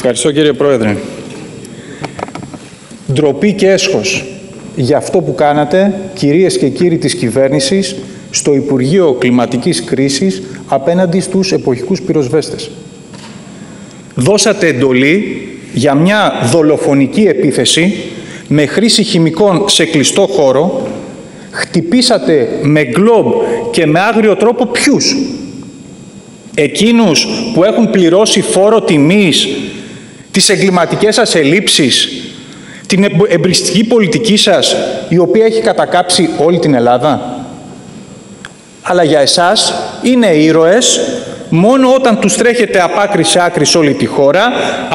Ευχαριστώ κύριε Πρόεδρε. Ντροπή και έσχος για αυτό που κάνατε, κυρίες και κύριοι της κυβέρνησης, στο Υπουργείο Κλιματικής Κρίσης απέναντι στους εποχικούς πυροσβέστες. Δώσατε εντολή για μια δολοφονική επίθεση με χρήση χημικών σε κλειστό χώρο, χτυπήσατε με γκλόμπ και με άγριο τρόπο ποιους. Εκείνους που έχουν πληρώσει φόρο τιμής, τις εγκληματικές σας ελλείψεις, την εμπριστική πολιτική σας, η οποία έχει κατακάψει όλη την Ελλάδα. Αλλά για εσάς είναι ήρωες μόνο όταν τους τρέχετε από άκρη σε άκρη σε όλη τη χώρα,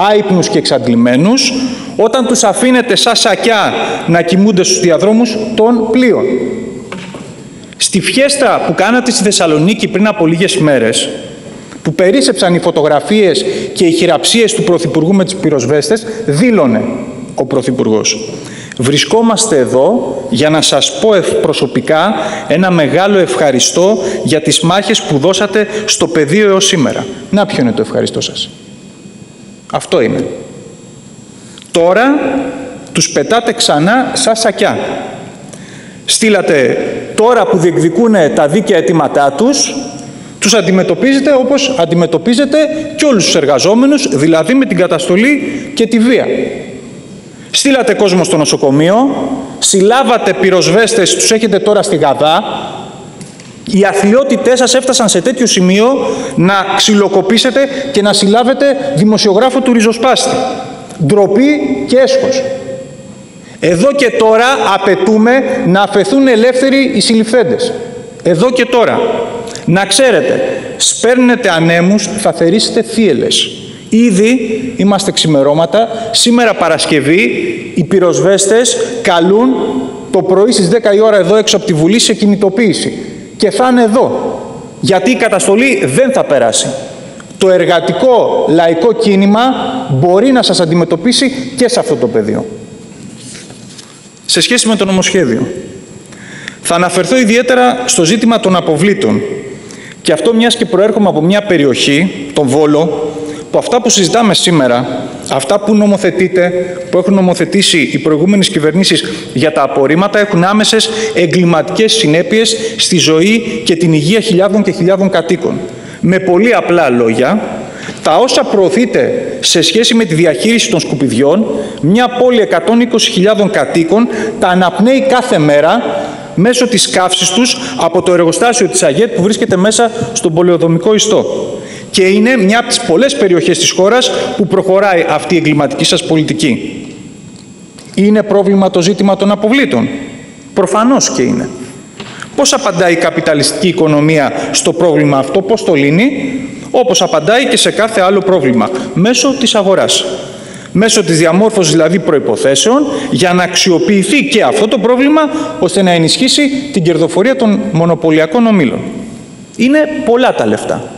άϊπνους και εξαντλημένους, όταν τους αφήνετε σαν σακιά να κοιμούνται στους διαδρόμους των πλοίων. Στη φιέστα που κάνατε στη Θεσσαλονίκη πριν από λίγες μέρες, που περίσεψαν οι φωτογραφίες και οι χειραψίες του Πρωθυπουργού με τις πυροσβέστες, δήλωνε ο Πρωθυπουργός. Βρισκόμαστε εδώ για να σας πω προσωπικά ένα μεγάλο ευχαριστώ για τις μάχες που δώσατε στο πεδίο έως σήμερα. Να ποιο είναι το ευχαριστώ σας; Αυτό είναι. Τώρα τους πετάτε ξανά σαν σακιά. Στείλατε τώρα που διεκδικούν τα δίκαια αιτήματά τους, τους αντιμετωπίζετε όπως αντιμετωπίζετε και όλους τους εργαζόμενους, δηλαδή με την καταστολή και τη βία. Στείλατε κόσμο στο νοσοκομείο, συλλάβατε πυροσβέστες, τους έχετε τώρα στη Γαδά. Οι αθλειότητές σας έφτασαν σε τέτοιο σημείο να ξυλοκοπήσετε και να συλλάβετε δημοσιογράφο του ριζοσπάστη. Ντροπή και έσχος. Εδώ και τώρα απαιτούμε να αφαιθούν ελεύθεροι οι συλληφθέντες. Εδώ και τώρα. Να ξέρετε, σπέρνετε ανέμους, θα θερήσετε θύελες. Ήδη είμαστε ξημερώματα. Σήμερα Παρασκευή οι πυροσβέστες καλούν το πρωί στις 10 η ώρα εδώ έξω από τη Βουλή σε κινητοποίηση. Και θα είναι εδώ. Γιατί η καταστολή δεν θα περάσει. Το εργατικό λαϊκό κίνημα μπορεί να σας αντιμετωπίσει και σε αυτό το πεδίο. Σε σχέση με το νομοσχέδιο. Θα αναφερθώ ιδιαίτερα στο ζήτημα των αποβλήτων. Και αυτό μιας και προέρχομαι από μια περιοχή, τον Βόλο, που αυτά που συζητάμε σήμερα, αυτά που νομοθετείτε, που έχουν νομοθετήσει οι προηγούμενες κυβερνήσεις για τα απορρίμματα, έχουν άμεσες εγκληματικές συνέπειες στη ζωή και την υγεία χιλιάδων και χιλιάδων κατοίκων. Με πολύ απλά λόγια, τα όσα προωθείτε σε σχέση με τη διαχείριση των σκουπιδιών, μια πόλη 120.000 κατοίκων τα αναπνέει κάθε μέρα μέσω της καύσης τους από το εργοστάσιο της ΑΓΕΤ που βρίσκεται μέσα στον πολεοδομικό ιστό και είναι μια από τις πολλές περιοχές της χώρας που προχωράει αυτή η εγκληματική σας πολιτική. Είναι πρόβλημα το ζήτημα των αποβλήτων. Προφανώς και είναι. Πώς απαντάει η καπιταλιστική οικονομία στο πρόβλημα αυτό, πώς το λύνει, όπως απαντάει και σε κάθε άλλο πρόβλημα, μέσω της αγοράς. Μέσω της διαμόρφωσης δηλαδή προϋποθέσεων για να αξιοποιηθεί και αυτό το πρόβλημα ώστε να ενισχύσει την κερδοφορία των μονοπωλιακών ομήλων. Είναι πολλά τα λεφτά.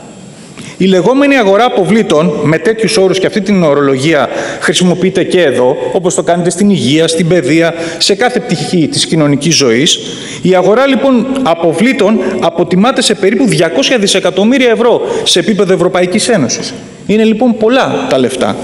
Η λεγόμενη αγορά αποβλήτων με τέτοιους όρους και αυτή την ορολογία χρησιμοποιείται και εδώ, όπως το κάνετε στην υγεία, στην παιδεία, σε κάθε πτυχή της κοινωνικής ζωής. Η αγορά λοιπόν αποβλήτων αποτιμάται σε περίπου 200 δισεκατομμύρια ευρώ σε επίπεδο Ευρωπαϊκής Ένωσης. Είναι λοιπόν πολλά τα λεφτά.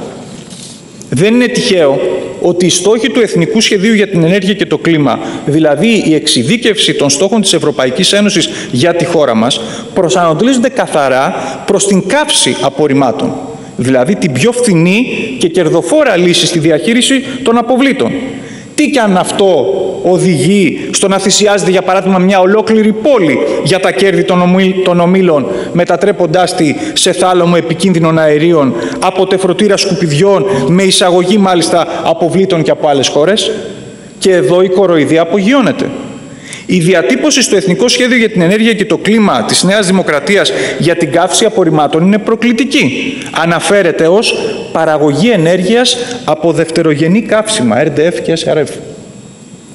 Δεν είναι τυχαίο ότι οι στόχοι του Εθνικού Σχεδίου για την Ενέργεια και το Κλίμα, δηλαδή η εξειδίκευση των στόχων της Ευρωπαϊκής Ένωσης για τη χώρα μας, προσανατολίζονται καθαρά προς την κάψη απορριμμάτων, δηλαδή την πιο φθηνή και κερδοφόρα λύση στη διαχείριση των αποβλήτων. Τι και αν αυτό οδηγεί στο να θυσιάζεται για παράδειγμα μια ολόκληρη πόλη για τα κέρδη των ομίλων μετατρέποντάς τη σε θάλαμο επικίνδυνων αερίων από τεφροτήρα σκουπιδιών με εισαγωγή μάλιστα αποβλήτων και από άλλες χώρες. Και εδώ η κοροϊδία απογειώνεται. Η διατύπωση στο Εθνικό Σχέδιο για την Ενέργεια και το Κλίμα της Νέας Δημοκρατίας για την καύση απορριμμάτων είναι προκλητική. Αναφέρεται ως παραγωγή ενέργειας από δευτερογενή καύσιμα, RDF και SRF.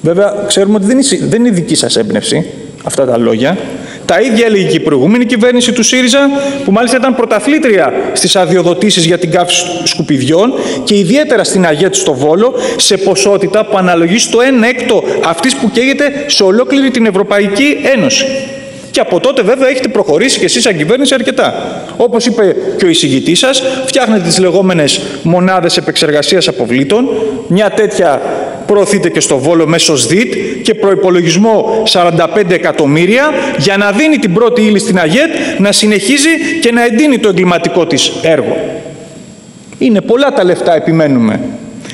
Βέβαια, ξέρουμε ότι δεν είναι, δεν είναι δική σας έμπνευση αυτά τα λόγια. Τα ίδια έλεγε και η προηγούμενη κυβέρνηση του ΣΥΡΙΖΑ, που μάλιστα ήταν πρωταθλήτρια στις αδειοδοτήσεις για την καύση σκουπιδιών και ιδιαίτερα στην Αγία στο Βόλο, σε ποσότητα που αναλογεί στο 1 έκτο αυτής που καίγεται σε ολόκληρη την Ευρωπαϊκή Ένωση. Και από τότε βέβαια έχετε προχωρήσει και εσείς σαν κυβέρνηση αρκετά. Όπως είπε και ο εισηγητής σας, φτιάχνετε τις λεγόμενες μονάδες επεξεργασίας αποβλήτων. Μια τέτοια προωθείται και στο Βόλο μέσω ΣΔΙΤ και προϋπολογισμό 45 εκατομμύρια για να δίνει την πρώτη ύλη στην ΑΓΕΤ να συνεχίζει και να εντείνει το εγκληματικό της έργο. Είναι πολλά τα λεφτά, επιμένουμε.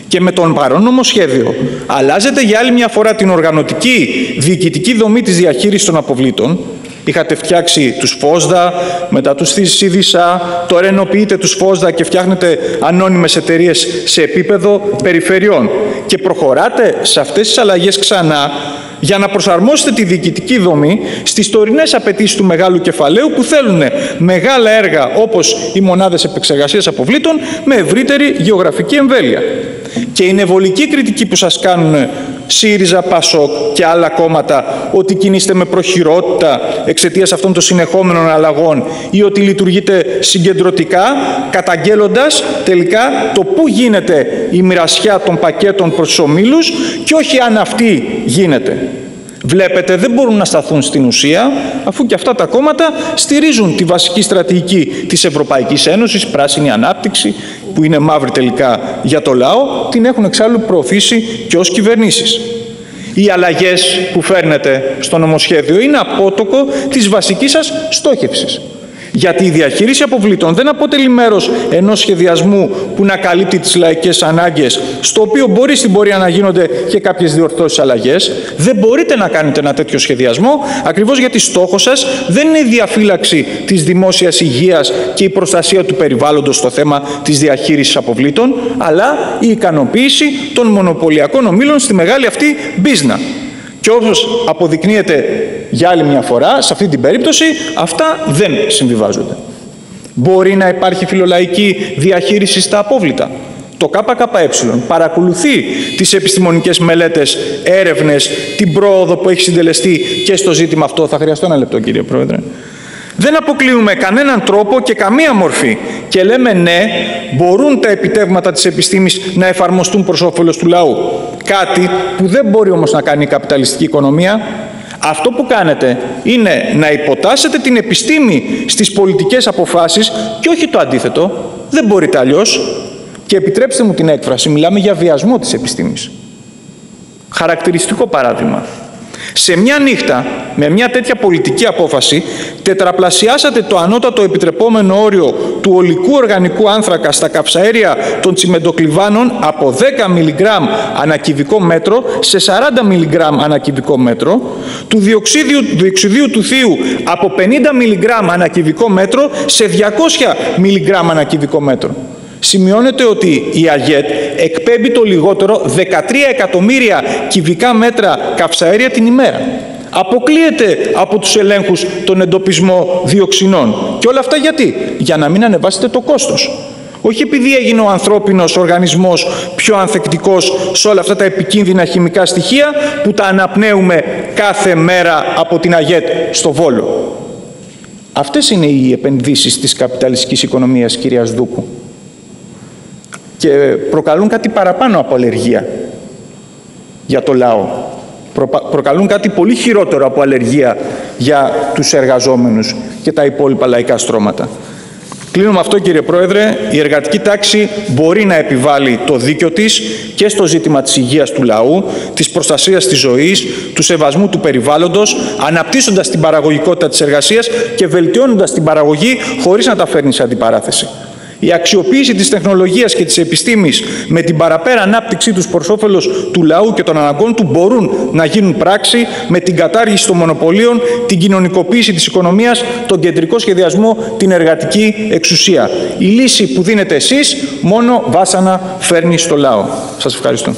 Και με τον παρόν νομοσχέδιο αλλάζεται για άλλη μια φορά την οργανωτική διοικητική δομή της διαχείρισης των αποβλήτων. Είχατε φτιάξει τους ΦΟΣΔΑ, μετά τους ΣΥΔΙΣΑ, τώρα ενοποιείτε τους ΦΟΣΔΑ και φτιάχνετε ανώνυμες εταιρείες σε επίπεδο περιφερειών. Και προχωράτε σε αυτές τις αλλαγές ξανά για να προσαρμόσετε τη διοικητική δομή στις τωρινές απαιτήσεις του μεγάλου κεφαλαίου που θέλουν μεγάλα έργα όπως οι μονάδες επεξεργασίας αποβλήτων με ευρύτερη γεωγραφική εμβέλεια. Και η νεβολική κριτική που σας κάνουν ΣΥΡΙΖΑ, ΠΑΣΟΚ και άλλα κόμματα ότι κινείστε με προχειρότητα εξαιτίας αυτών των συνεχόμενων αλλαγών ή ότι λειτουργείτε συγκεντρωτικά, καταγγέλλοντας τελικά το πού γίνεται η μοιρασιά των πακέτων προς τους ομίλους και όχι αν αυτή γίνεται. Βλέπετε, δεν μπορούν να σταθούν στην ουσία, αφού και αυτά τα κόμματα στηρίζουν τη βασική στρατηγική της Ευρωπαϊκής Ένωσης, πράσινη ανάπτυξη, που είναι μαύρη τελικά για το λαό, την έχουν εξάλλου προωθήσει και ως κυβερνήσεις. Οι αλλαγές που φέρνετε στο νομοσχέδιο είναι απότοκο της βασικής σας στόχευσης. Γιατί η διαχείριση αποβλήτων δεν αποτελεί μέρος ενός σχεδιασμού που να καλύπτει τις λαϊκές ανάγκες, στο οποίο μπορεί στην πορεία να γίνονται και κάποιες διορθώσεις αλλαγές. Δεν μπορείτε να κάνετε ένα τέτοιο σχεδιασμό, ακριβώς γιατί στόχος σας δεν είναι η διαφύλαξη της δημόσιας υγείας και η προστασία του περιβάλλοντος στο θέμα της διαχείρισης αποβλήτων, αλλά η ικανοποίηση των μονοπωλιακών ομήλων στη μεγάλη αυτή μπίζνα. Και όπως αποδεικνύεται για άλλη μια φορά, σε αυτή την περίπτωση, αυτά δεν συμβιβάζονται. Μπορεί να υπάρχει φιλολαϊκή διαχείριση στα απόβλητα. Το ΚΚΕ παρακολουθεί τις επιστημονικές μελέτες, έρευνες, την πρόοδο που έχει συντελεστεί και στο ζήτημα αυτό. Θα χρειαστώ ένα λεπτό κύριε Πρόεδρε. Δεν αποκλείουμε κανέναν τρόπο και καμία μορφή και λέμε ναι, μπορούν τα επιτεύγματα της επιστήμης να εφαρμοστούν προς όφελος του λαού. Κάτι που δεν μπορεί όμως να κάνει η καπιταλιστική οικονομία. Αυτό που κάνετε είναι να υποτάσσετε την επιστήμη στις πολιτικές αποφάσεις και όχι το αντίθετο. Δεν μπορείτε αλλιώς. Και επιτρέψτε μου την έκφραση, μιλάμε για βιασμό της επιστήμης. Χαρακτηριστικό παράδειγμα. Σε μια νύχτα, με μια τέτοια πολιτική απόφαση, τετραπλασιάσατε το ανώτατο επιτρεπόμενο όριο του ολικού οργανικού άνθρακα στα καυσαέρια των τσιμεντοκλιβάνων από 10 μιλιγκράμμ ανακυβικό μέτρο σε 40 μιλιγκράμμ ανακυβικό μέτρο, του διοξίδιου, διοξιδίου του θείου από 50 μιλιγκράμμ ανακυβικό μέτρο σε 200 μιλιγκράμμ ανακυβικό μέτρο σημειώνεται ότι η ΑΓΕΤ εκπέμπει το λιγότερο 13 εκατομμύρια κυβικά μέτρα καυσαέρια την ημέρα. Αποκλείεται από τους ελέγχους τον εντοπισμό διοξινών. Και όλα αυτά γιατί; Για να μην ανεβάσετε το κόστος. Όχι επειδή έγινε ο ανθρώπινος οργανισμός πιο ανθεκτικός σε όλα αυτά τα επικίνδυνα χημικά στοιχεία που τα αναπνέουμε κάθε μέρα από την ΑΓΕΤ στο Βόλο. Αυτές είναι οι επενδύσεις της καπιταλιστικής οικονομίας, κυρίας Δούκου και προκαλούν κάτι παραπάνω από αλλεργία για το λαό. Προκαλούν κάτι πολύ χειρότερο από αλλεργία για τους εργαζόμενους και τα υπόλοιπα λαϊκά στρώματα. Κλείνω με αυτό κύριε Πρόεδρε, η εργατική τάξη μπορεί να επιβάλλει το δίκιο της και στο ζήτημα της υγείας του λαού, της προστασίας της ζωής, του σεβασμού του περιβάλλοντος, αναπτύσσοντας την παραγωγικότητα της εργασίας και βελτιώνοντας την παραγωγή χωρίς να τα φέρνει σε αντιπαράθεση. Η αξιοποίηση της τεχνολογίας και της επιστήμης με την παραπέρα ανάπτυξή τους προς όφελος του λαού και των αναγκών του μπορούν να γίνουν πράξη με την κατάργηση των μονοπωλίων, την κοινωνικοποίηση της οικονομίας, τον κεντρικό σχεδιασμό, την εργατική εξουσία. Η λύση που δίνετε εσείς μόνο βάσανα φέρνει στο λαό. Σας ευχαριστώ.